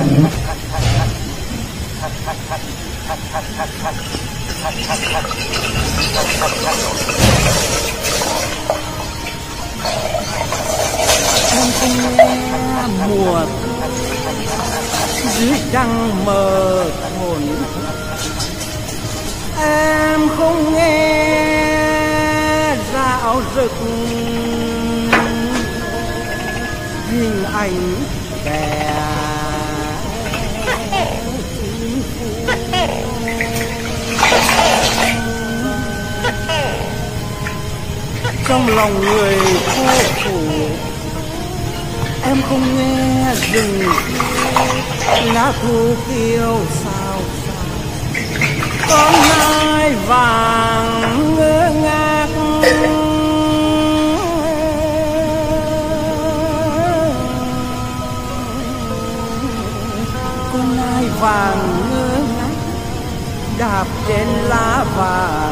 Em không nghe mùa dưới trăng mờ hồn em không nghe dạo rực hình ảnh đẹp. Trong lòng người cô phủ em không nghe rừng. Lá thu kêu sao sao. Con nai vàng ngơ ngác. Con nai vàng ngơ ngác. Đạp trên lá vàng.